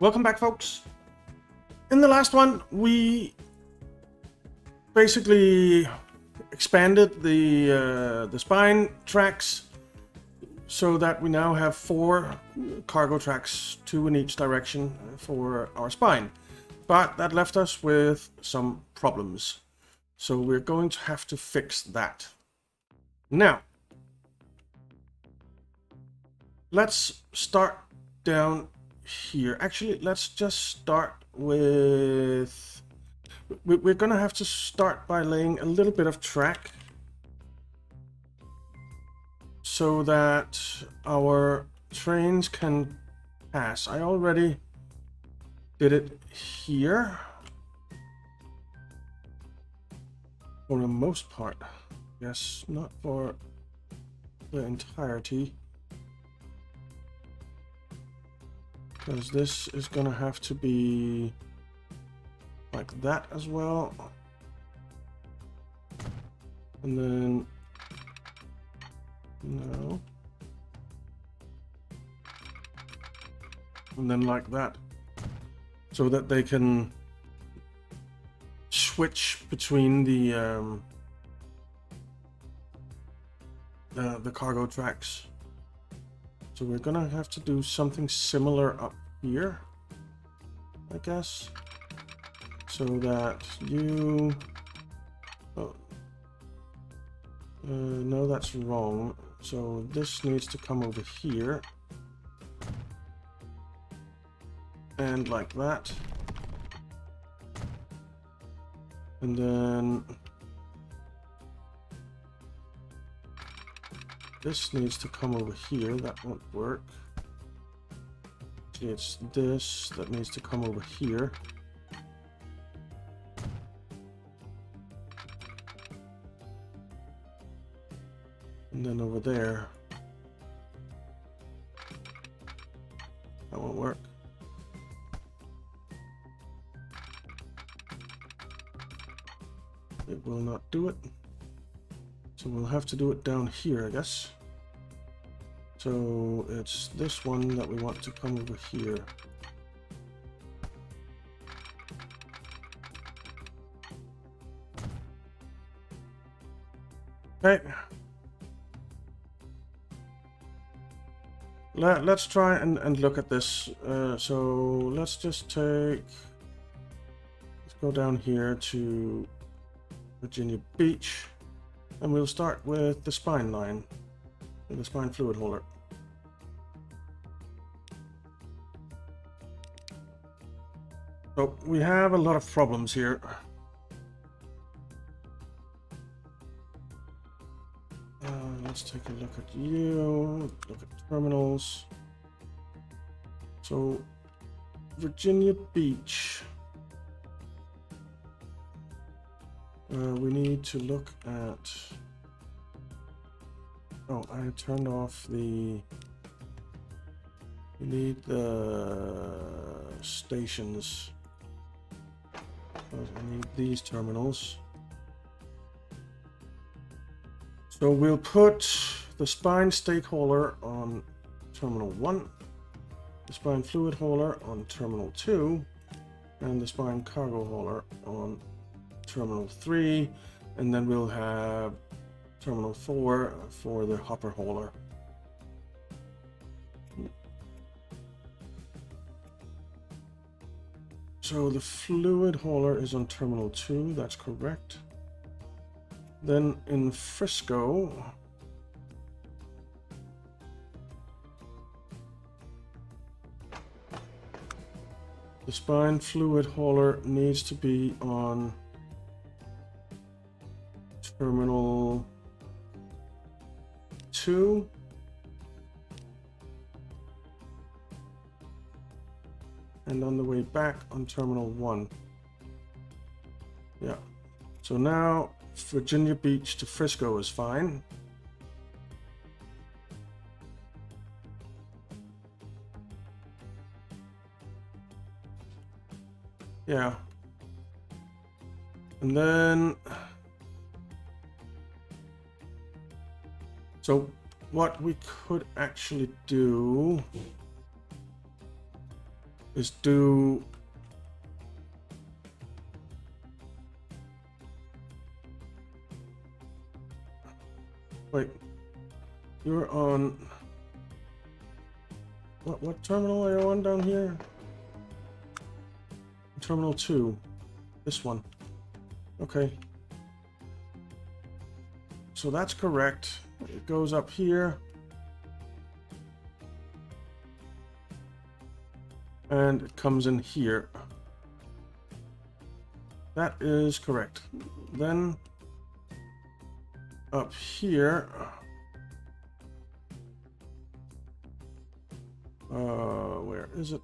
Welcome back, folks. In the last one, we basically expanded the uh, the spine tracks so that we now have four cargo tracks, two in each direction for our spine. But that left us with some problems. So we're going to have to fix that. Now, let's start down here. Actually, let's just start with... We're going to have to start by laying a little bit of track so that our trains can pass. I already did it here. For the most part. Yes, not for the entirety. Because this is gonna have to be like that as well. And then no. And then like that. So that they can switch between the um, the, the cargo tracks. So we're gonna have to do something similar up here, I guess. So that you... Oh. Uh, no, that's wrong. So this needs to come over here. And like that. And then this needs to come over here. That won't work. It's this that needs to come over here. And then over there. That won't work. It will not do it. So we'll have to do it down here, I guess. So it's this one that we want to come over here. Okay. Let, let's try and, and look at this. Uh, so let's just take... Let's go down here to Virginia Beach. And we'll start with the spine line, the spine fluid hauler. So we have a lot of problems here. Uh, let's take a look at you, look at terminals. So Virginia Beach. Uh, we need to look at... Oh, I turned off the... We need the stations. I need these terminals. So we'll put the spine stake hauler on terminal 1, the spine fluid hauler on terminal 2, and the spine cargo hauler on terminal 3 and then we'll have terminal 4 for the hopper hauler. So the fluid hauler is on terminal 2, that's correct. Then in Frisco, the spine fluid hauler needs to be on terminal 2. And on the way back on terminal 1. Yeah. So now Virginia Beach to Frisco is fine. Yeah. And then So what we could actually do is do Wait, you're on what what terminal are you on down here? Terminal two. This one. Okay. So that's correct. It goes up here. And it comes in here. That is correct. Then up here. Uh, where is it?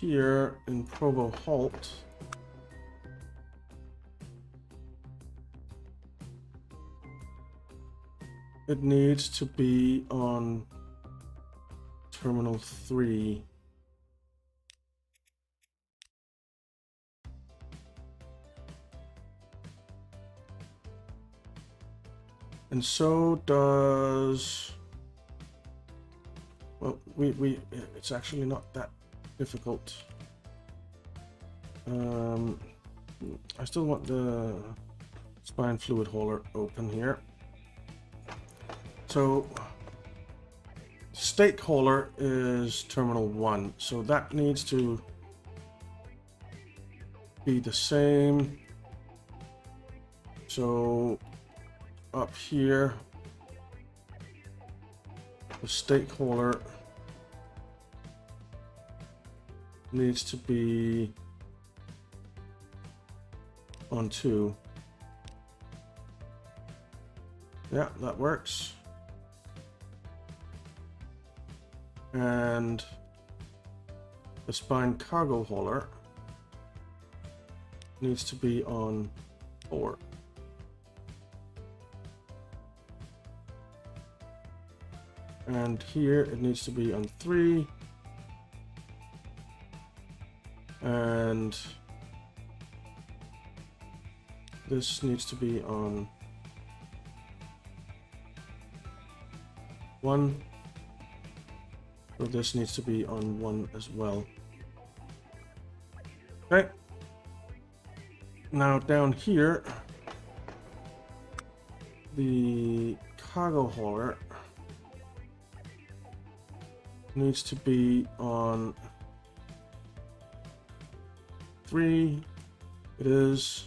Here in Provo Halt. It needs to be on Terminal 3. And so does... Well, we, we, it's actually not that difficult. Um, I still want the spine fluid hauler open here. So, stake hauler is terminal one, so that needs to be the same. So up here, the stake hauler needs to be on two. Yeah, that works. And the spine cargo hauler needs to be on four. And here it needs to be on three. And this needs to be on one. So this needs to be on one as well. Okay. Now down here, the cargo hauler needs to be on three. It is.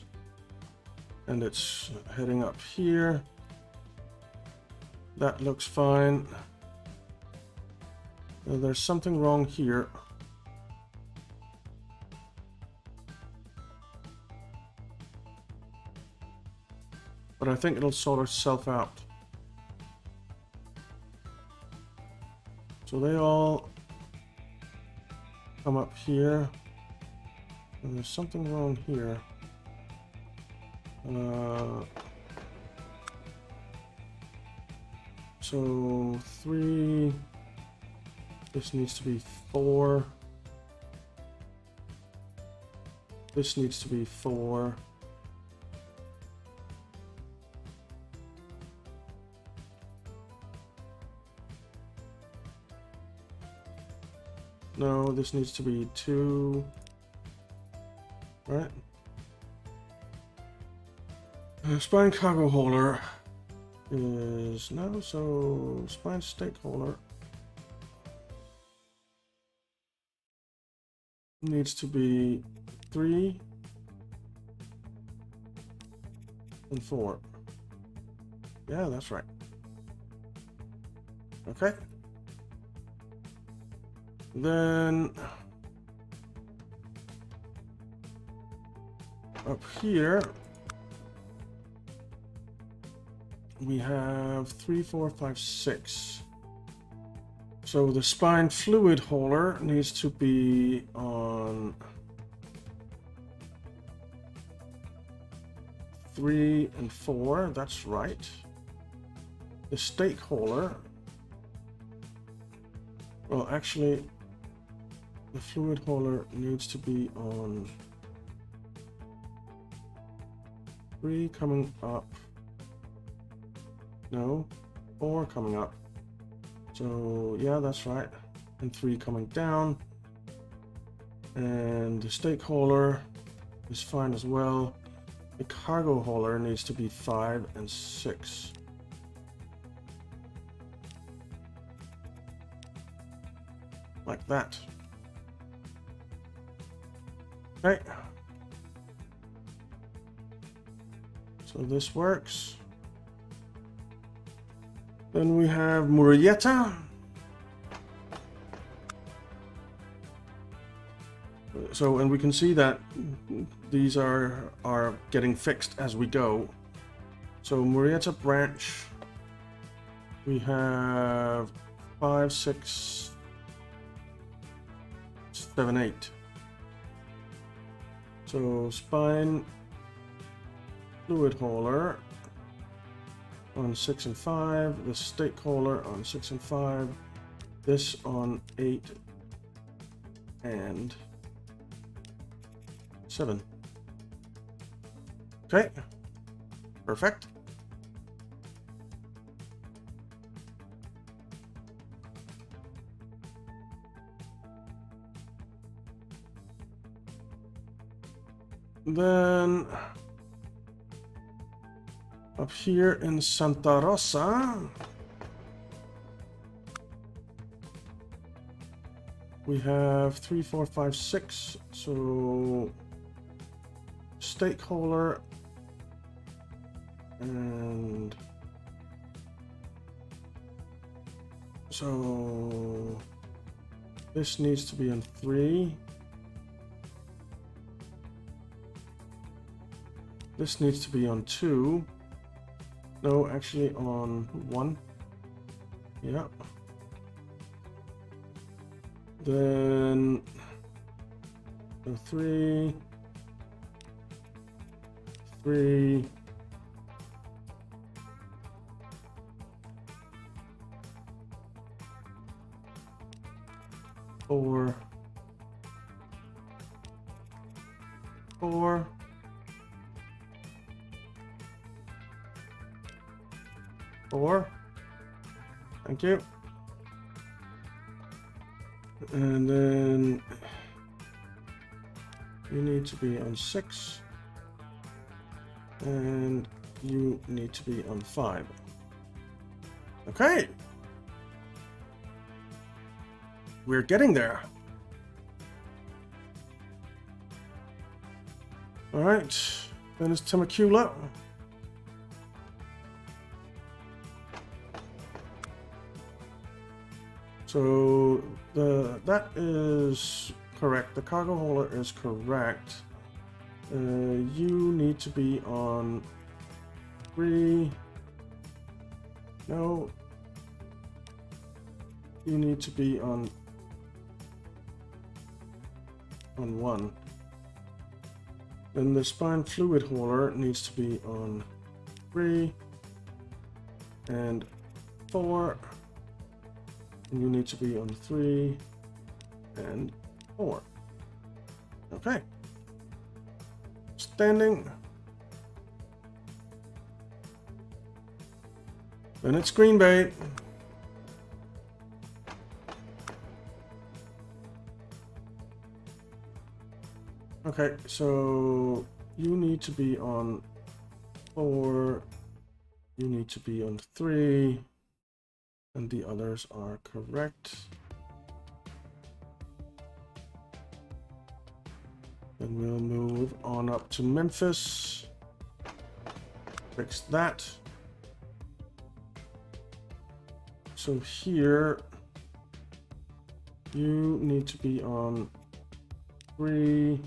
And it's heading up here. That looks fine. Uh, there's something wrong here. But I think it'll sort itself out. So they all come up here. And there's something wrong here. Uh, so three. This needs to be four. This needs to be four. No, this needs to be two. Right. Uh, spine cargo hauler is no, so spine stake hauler needs to be three and four. Yeah, that's right. Okay. Then up here we have three, four, five, six. So the spine fluid hauler needs to be on three and four. That's right. The stake hauler. Well, actually, the fluid hauler needs to be on three coming up No, four coming up. So yeah, that's right. And three coming down. And the stake hauler is fine as well. The cargo hauler needs to be five and six. Like that. Okay. So this works. Then we have Murrieta. So, and we can see that these are are getting fixed as we go. So Murrieta branch, we have five, six, seven, eight. So spine, fluid hauler on six and five, the stake hauler on six and five, this on eight and seven. Okay, perfect. Then up here in Santa Rosa, we have three, four, five, six. So stake hauler and so this needs to be on three. This needs to be on two. No, actually on one. Yeah. Then three, three, four, four. Four. Thank you. And then you need to be on six. And you need to be on five. Okay. We're getting there. All right. Then it's Temecula. So the that is correct. The cargo hauler is correct. Uh, you need to be on three. No. You need to be on on one. Then the spine fluid hauler needs to be on three and four you need to be on three and four. Okay. Standing. Then it's Green Bay. Okay, so you need to be on four, you need to be on three, and the others are correct. Then we'll move on up to Memphis. Fix that. So here, you need to be on three.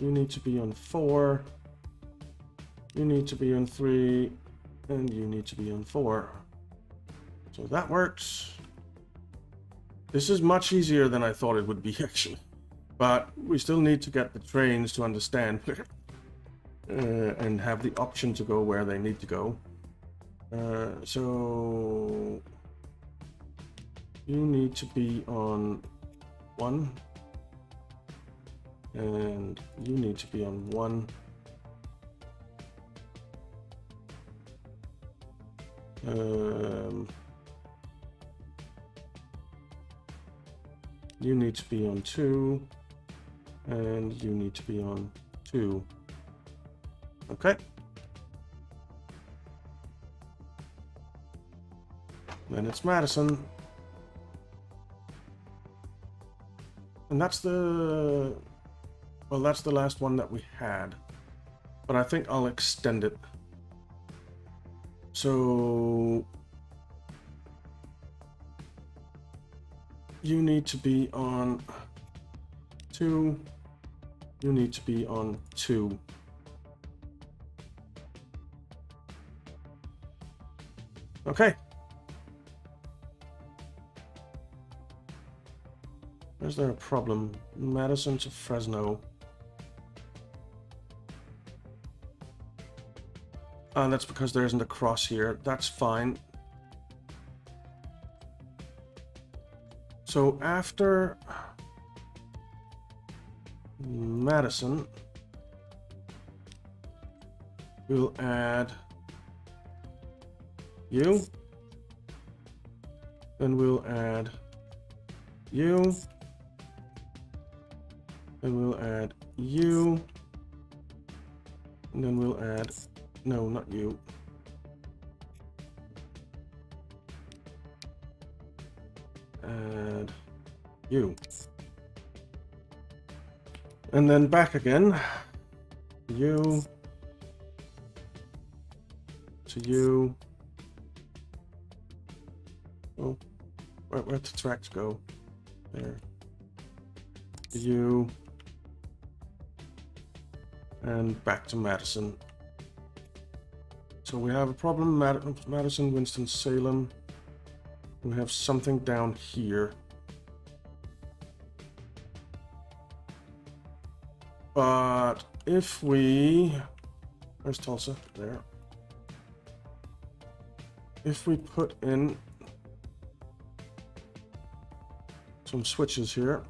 You need to be on four. You need to be on three. And you need to be on four. So that works. This is much easier than I thought it would be, actually. But we still need to get the trains to understand uh, and have the option to go where they need to go. Uh, so you need to be on one and you need to be on one Um, you need to be on two, and you need to be on two. Okay. Then it's Madison. And that's the... Well, that's the last one that we had. But I think I'll extend it. So... You need to be on two. You need to be on two. Okay. Is there a problem? Madison to Fresno. And that's because there isn't a cross here. That's fine. So after Madison, we'll add you. Then we'll add you. Then we'll add you. And then we'll add, no, not you. Add you. And then back again. You. To you. Oh, where, where'd the tracks go? There. To you and back to Madison. So we have a problem, Mad Madison, Winston-Salem. We have something down here. But if we... Where's Tulsa? There. If we put in some switches here,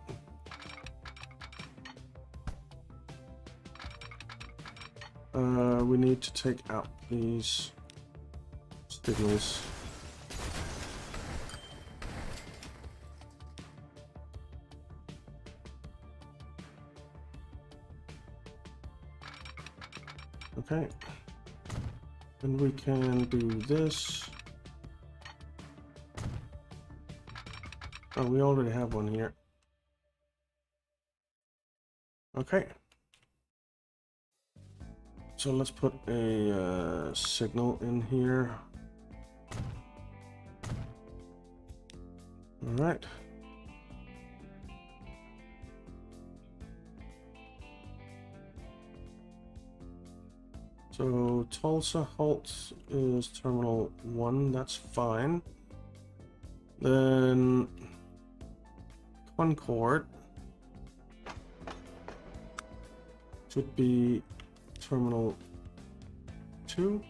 Uh, we need to take out these signals. Okay. And we can do this. Oh, we already have one here. Okay. So let's put a uh, signal in here. All right. So Tulsa halt is terminal one, that's fine. Then Concord should be terminal 2.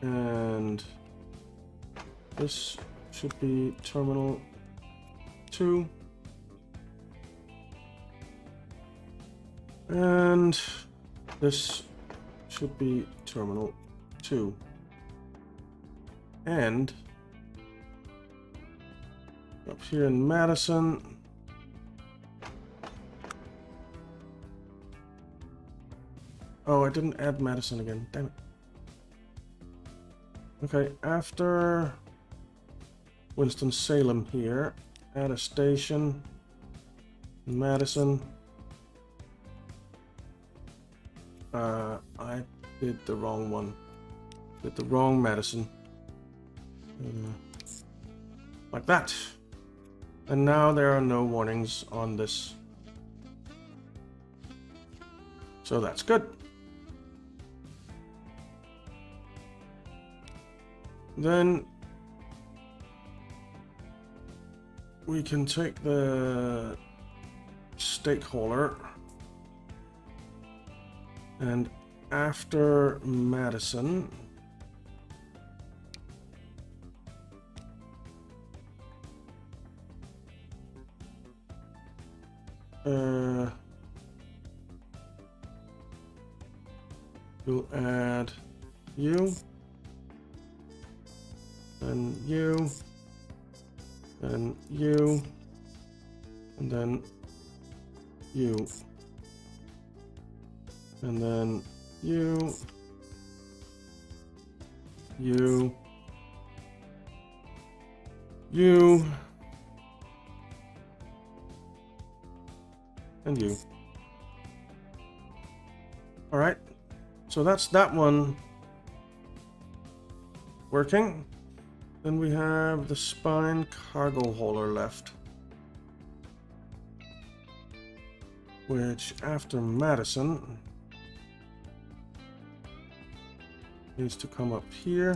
And this should be terminal 2. And this should be terminal 2. And up here in Madison, Oh, I didn't add Madison again. Damn it. Okay, after Winston-Salem here, add a station. Madison. Uh, I did the wrong one. Did the wrong Madison. Uh, like that. And now there are no warnings on this. So that's good. Then we can take the stake hauler and after Madison uh, We'll add you. And you. And you. And then you. And then you. You. You. And you. Alright. So that's that one working. Then we have the spine cargo hauler left. Which, after Madison, needs to come up here,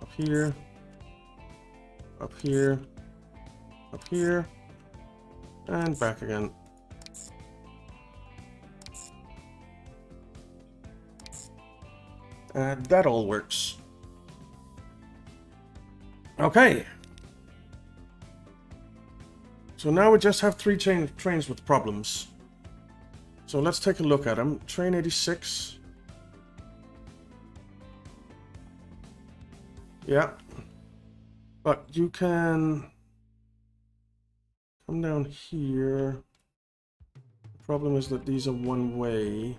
up here, up here, up here, and back again. And that all works. Okay. So now we just have three train trains with problems. So let's take a look at them. Train 86. Yeah. But you can come down here. The problem is that these are one way.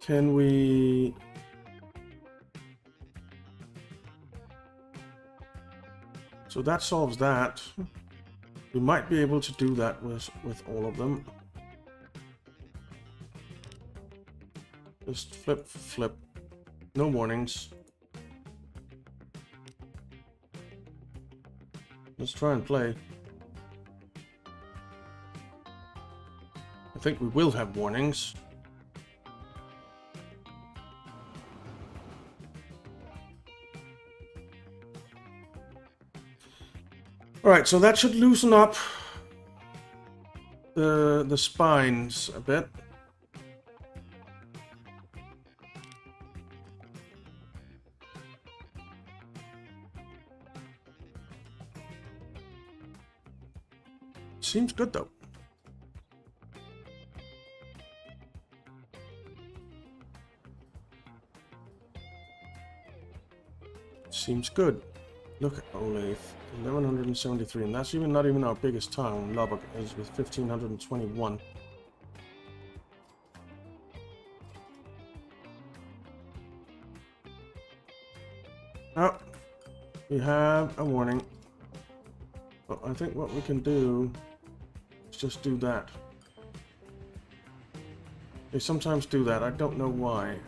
Can we... So that solves that. We might be able to do that with, with all of them. Just flip, flip. No warnings. Let's try and play. I think we will have warnings. Alright, so that should loosen up the, the spines a bit. Seems good though. Seems good. Look at Olathe. 1173, and that's even not even our biggest town. Lubbock is with 1521. Oh, we have a warning. But I think what we can do just do that. They sometimes do that. I don't know why.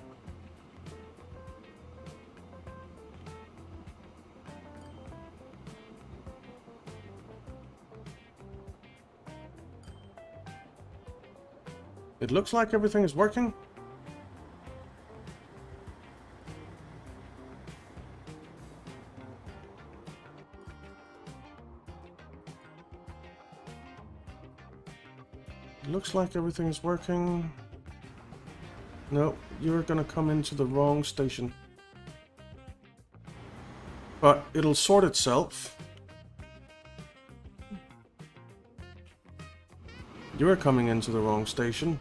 It looks like everything is working. Looks like everything is working. No, you're gonna come into the wrong station. But it'll sort itself. You're coming into the wrong station.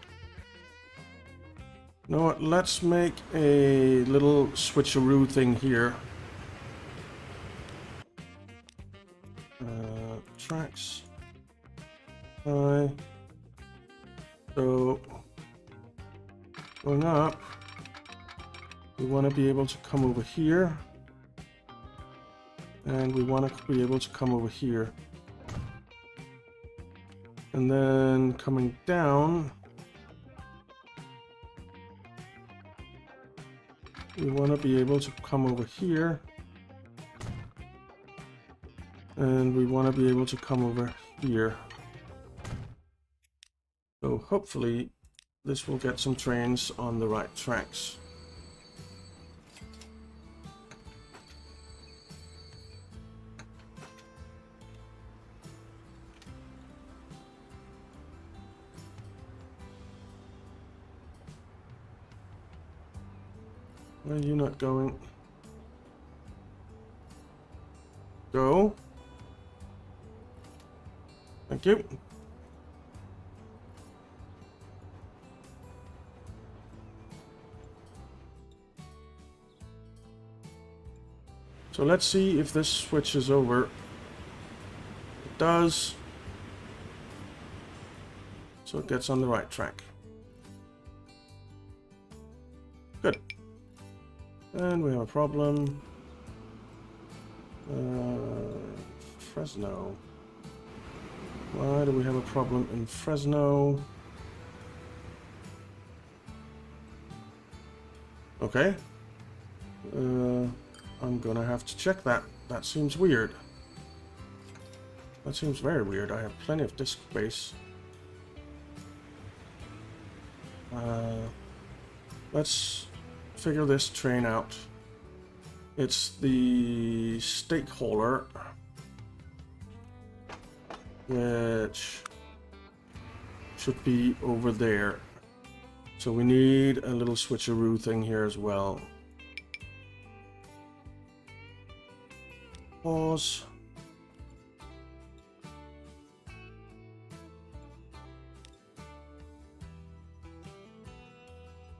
You know what, let's make a little switcheroo thing here. Going up, we want to be able to come over here. And we want to be able to come over here. And then coming down, we want to be able to come over here. And we want to be able to come over here. So hopefully this will get some trains on the right tracks. Why are you not going? Go. Thank you. So let's see if this switches over. It does. So it gets on the right track. Good. And we have a problem. Uh, Fresno. Why do we have a problem in Fresno? Okay. Uh, I'm gonna have to check that. That seems weird. That seems very weird. I have plenty of disk space. Uh, let's figure this train out. It's the stake hauler, which should be over there. So we need a little switcheroo thing here as well. Pause.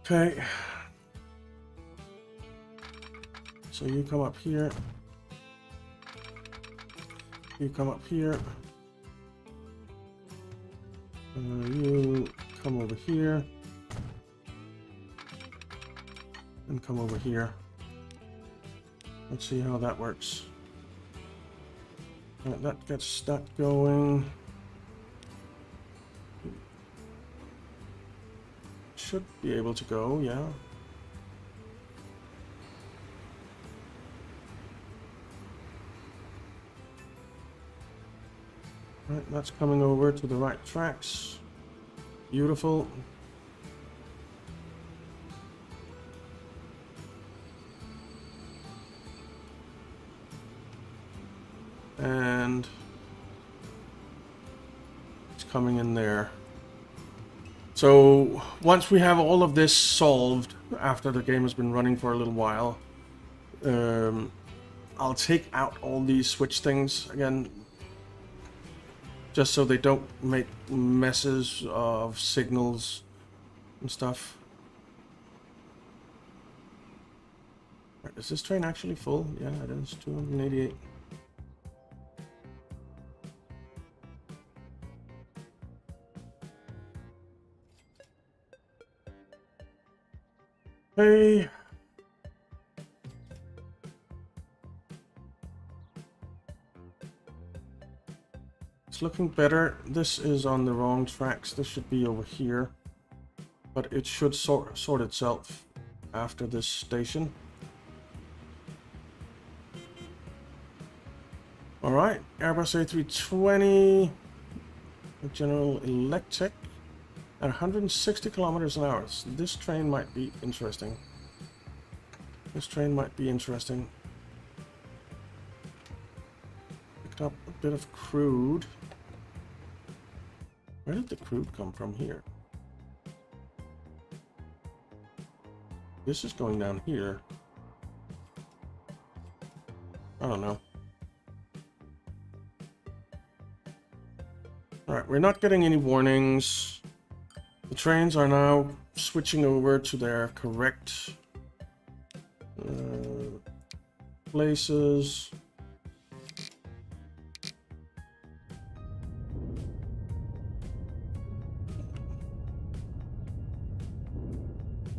Okay. So you come up here. You come up here. Uh, you come over here. And come over here. Let's see how that works. Right, that gets that going. Should be able to go, yeah. Right, that's coming over to the right tracks. Beautiful. Coming in there. So once we have all of this solved, after the game has been running for a little while, um, I'll take out all these switch things again, just so they don't make messes of signals and stuff. Is this train actually full? Yeah, it is. 288. Hey. It's looking better. This is on the wrong tracks. This should be over here. But it should sort, sort itself after this station. Alright, Airbus A320, General Electric at 160 kilometers an hour. So this train might be interesting. This train might be interesting. Picked up a bit of crude. Where did the crude come from here? This is going down here. I don't know. Alright, we're not getting any warnings. Trains are now switching over to their correct uh, places.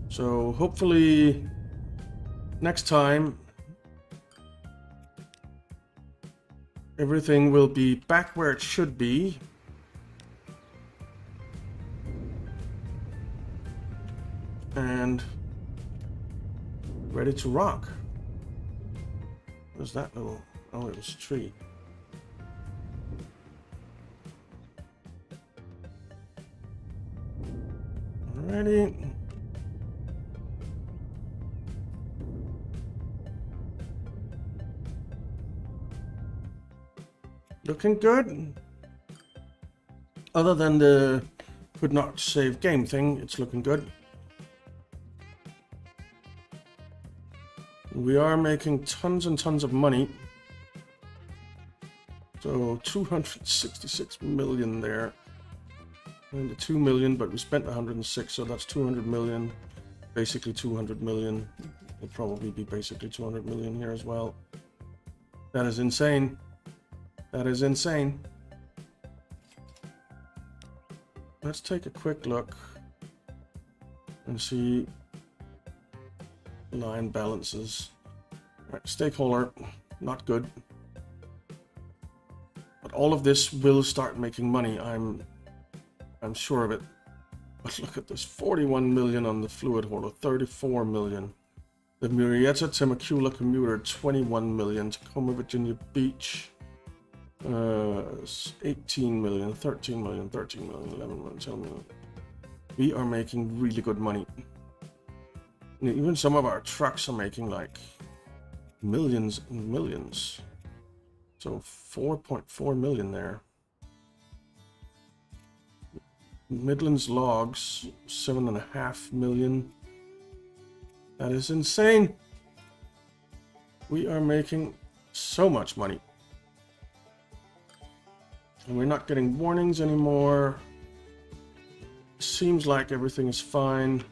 So hopefully next time everything will be back where it should be. And ready to rock. Where's that little... Oh, it was a tree. Ready. Looking good. Other than the could not save game thing, it's looking good. We are making tons and tons of money. So 266 million there. And the 2 million, but we spent 106, so that's 200 million. Basically 200 million. It'll probably be basically 200 million here as well. That is insane. That is insane. Let's take a quick look and see line balances. Right, stake hauler, not good. But all of this will start making money. I'm I'm sure of it. But look at this, 41 million on the fluid hauler, 34 million. The Murrieta Temecula commuter, 21 million. Tacoma, Virginia Beach, uh, 18 million, 13 million, 13 million, 11 million, 10 million. We are making really good money. Even some of our trucks are making like millions and millions. So 4.4 million there. Midlands logs, seven and a half million. That is insane. We are making so much money. And we're not getting warnings anymore. Seems like everything is fine.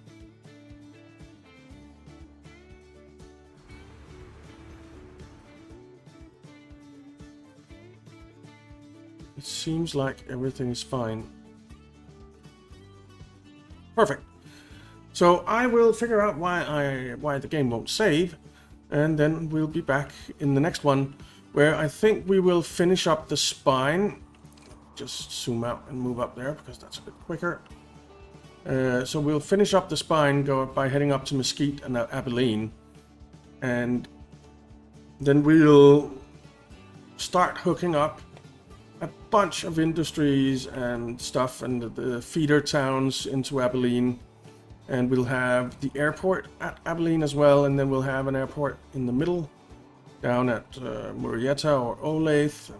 It seems like everything is fine. Perfect. So I will figure out why I why the game won't save, and then we'll be back in the next one, where I think we will finish up the spine. Just zoom out and move up there because that's a bit quicker. Uh, so we'll finish up the spine go by heading up to Mesquite and Abilene, and then we'll start hooking up a bunch of industries and stuff and the feeder towns into Abilene. And we'll have the airport at Abilene as well, and then we'll have an airport in the middle, down at uh, Murrieta or Olathe.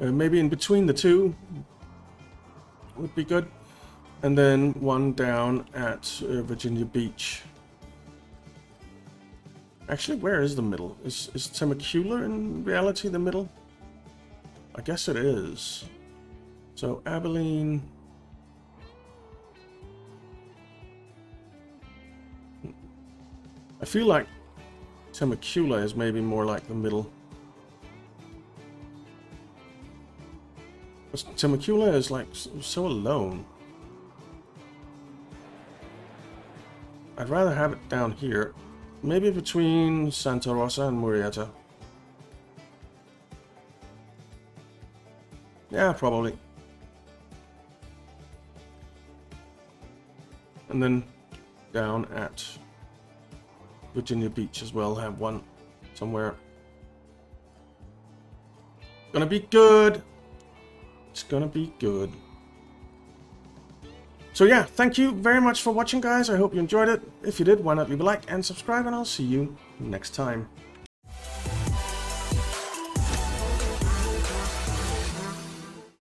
Uh, maybe in between the two would be good. And then one down at uh, Virginia Beach. Actually, where is the middle? Is, is Temecula in reality the middle? I guess it is. So, Abilene... I feel like Temecula is maybe more like the middle. Temecula is like so alone. I'd rather have it down here. Maybe between Santa Rosa and Murrieta. Yeah, probably. And then down at Virginia Beach as well, have one somewhere. Gonna be good. It's gonna be good. So yeah, thank you very much for watching guys. I hope you enjoyed it. If you did, why not leave a like and subscribe and I'll see you next time.